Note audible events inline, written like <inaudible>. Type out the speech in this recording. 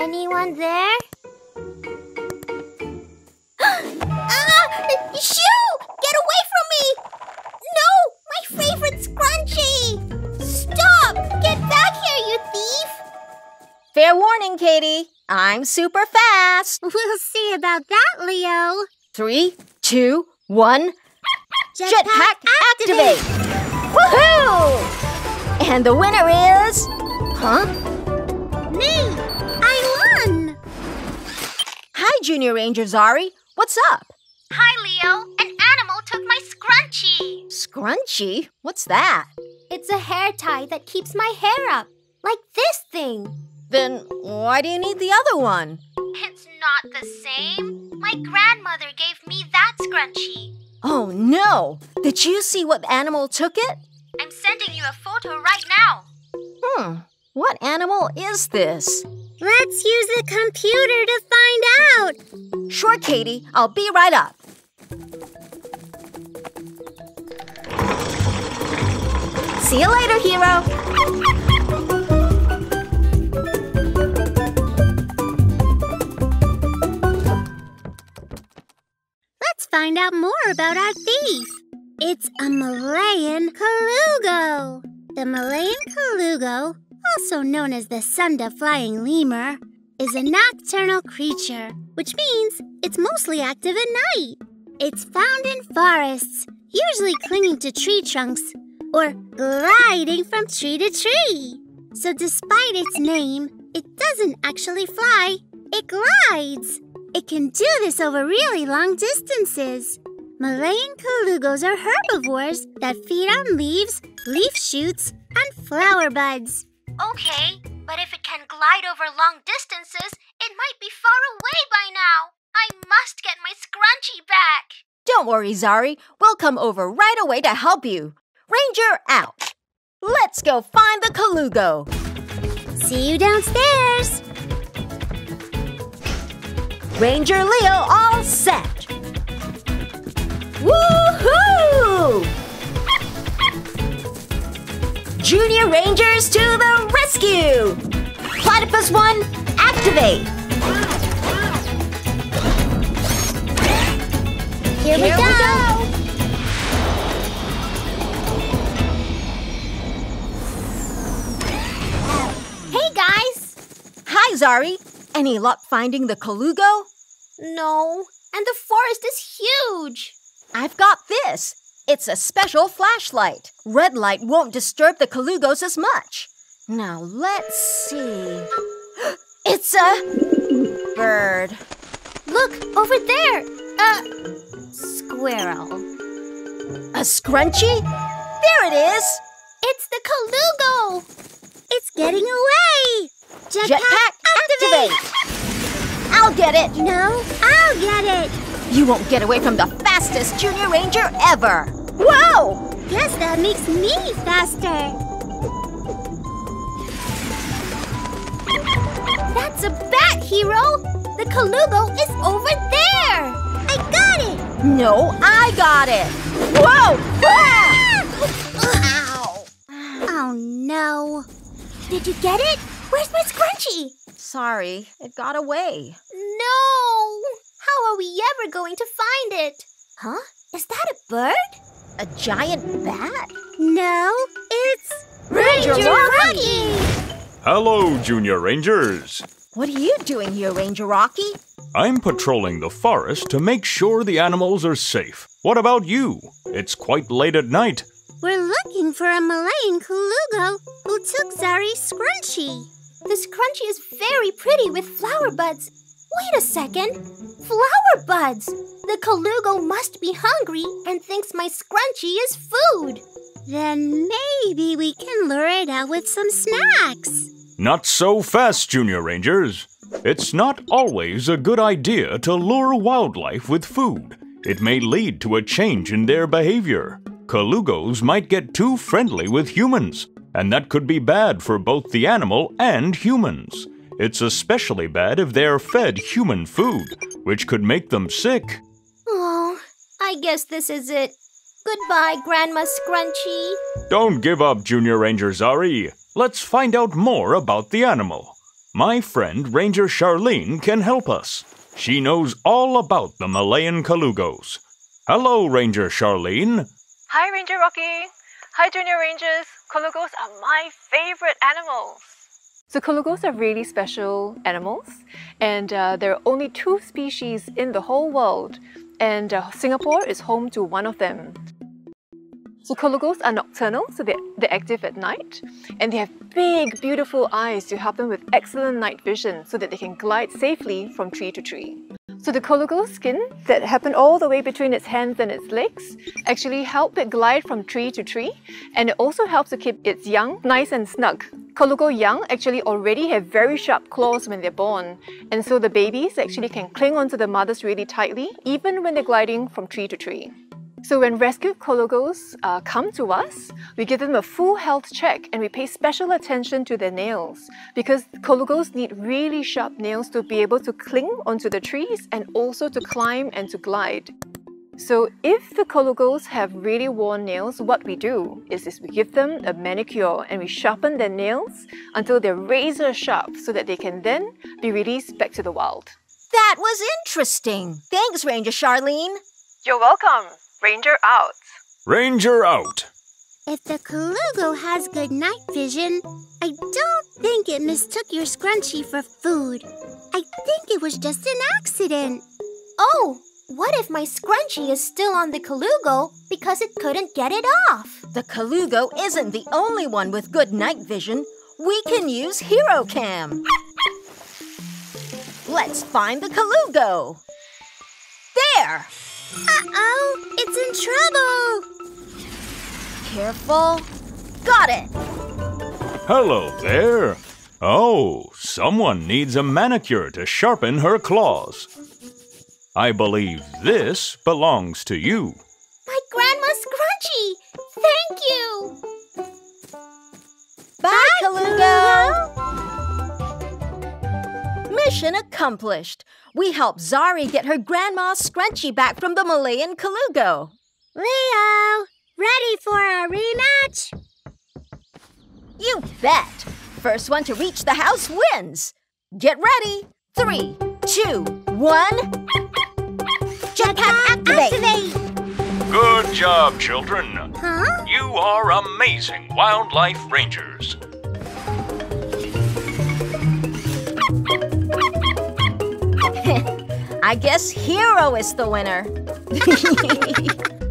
Anyone there? <gasps> ah! Shoo! Get away from me! No! My favorite scrunchie! Stop! Get back here, you thief! Fair warning, Katie. I'm super fast. <laughs> We'll see about that, Leo. Three, two, one. Jetpack, Jetpack activate. activate! Woohoo! And the winner is. Huh? Junior Ranger Zari. What's up? Hi, Leo. An animal took my scrunchie. Scrunchy? What's that? It's a hair tie that keeps my hair up. Like this thing. Then why do you need the other one? It's not the same. My grandmother gave me that scrunchie. Oh no! Did you see what animal took it? I'm sending you a photo right now. Hmm, what animal is this? Let's use the computer to find out. Sure, Katie, I'll be right up. See you later, hero. Let's find out more about our thief. It's a Malayan Colugo. The Malayan Colugo, also known as the Sunda flying lemur, is a nocturnal creature, which means it's mostly active at night. It's found in forests, usually clinging to tree trunks or gliding from tree to tree. So, despite its name, it doesn't actually fly, it glides. It can do this over really long distances. Malayan colugos are herbivores that feed on leaves, leaf shoots, and flower buds. Okay, but if it can glide over long distances, it might be far away by now. I must get my scrunchie back. Don't worry, Zari. We'll come over right away to help you. Ranger out. Let's go find the Colugo. See you downstairs. Ranger Leo all set. Woohoo! Junior Rangers to the rescue! Platypus 1, activate! Here, we, Here go. we go. Hey guys. Hi, Zari. Any luck finding the Colugo? No, and the forest is huge. I've got this. It's a special flashlight. Red light won't disturb the Colugos as much. Now let's see. <gasps> It's a bird. Look over there. A squirrel. A scrunchie? There it is. It's the Colugo. It's getting away. Jetpack activate. I'll get it. No, I'll get it. You won't get away from the fastest Junior Ranger ever. Whoa! Guess that makes me faster. That's a bat, hero. The Colugo is over there. I got it. No, I got it. Whoa! Ah! Ow. Oh no. Did you get it? Where's my scrunchie? Sorry, it got away. No. How are we ever going to find it? Huh? Is that a bird? A giant bat? No, it's Ranger Rocky. Hello, Junior Rangers. What are you doing here, Ranger Rocky? I'm patrolling the forest to make sure the animals are safe. What about you? It's quite late at night. We're looking for a Malayan Colugo who took Zari's scrunchie. The scrunchie is very pretty with flower buds. Wait a second. Flower buds! The Colugo must be hungry and thinks my scrunchie is food. Then maybe we can lure it out with some snacks. Not so fast, Junior Rangers. It's not always a good idea to lure wildlife with food. It may lead to a change in their behavior. Colugos might get too friendly with humans, and that could be bad for both the animal and humans. It's especially bad if they're fed human food, which could make them sick. Oh, I guess this is it. Goodbye, Grandma Scrunchy. Don't give up, Junior Ranger Zari. Let's find out more about the animal. My friend Ranger Charlene can help us. She knows all about the Malayan Colugos. Hello, Ranger Charlene. Hi, Ranger Rocky. Hi, Junior Rangers. Colugos are my favorite animals. So colugos are really special animals and uh, there are only two species in the whole world and uh, Singapore is home to one of them. So colugos are nocturnal, so they're, they're active at night and they have big beautiful eyes to help them with excellent night vision so that they can glide safely from tree to tree. So the colugo skin that happen all the way between its hands and its legs actually help it glide from tree to tree and it also helps to keep its young nice and snug. Colugo young actually already have very sharp claws when they're born and so the babies actually can cling onto the mothers really tightly even when they're gliding from tree to tree. So when rescued colugos uh, come to us, we give them a full health check and we pay special attention to their nails because colugos need really sharp nails to be able to cling onto the trees and also to climb and to glide. So if the colugos have really worn nails, what we do is, is we give them a manicure and we sharpen their nails until they're razor sharp so that they can then be released back to the wild. That was interesting. Thanks, Ranger Charlene. You're welcome. Ranger out. Ranger out. If the Colugo has good night vision, I don't think it mistook your scrunchie for food. I think it was just an accident. Oh, what if my scrunchie is still on the Colugo because it couldn't get it off? The Colugo isn't the only one with good night vision. We can use Hero Cam. Let's find the Colugo. There! Uh-oh, it's in trouble. Careful. Got it. Hello there. Oh, someone needs a manicure to sharpen her claws. I believe this belongs to you. My grandma's scrunchie! Thank you! Bye, Colugo! Mission accomplished. We helped Zari get her grandma's scrunchie back from the Malayan Colugo. Leo, ready for a rematch? You bet. First one to reach the house wins. Get ready. Three, two, one. Jetpack activate. Activate! Good job, children. Huh? You are amazing wildlife rangers. I guess Hero is the winner. <laughs> <laughs>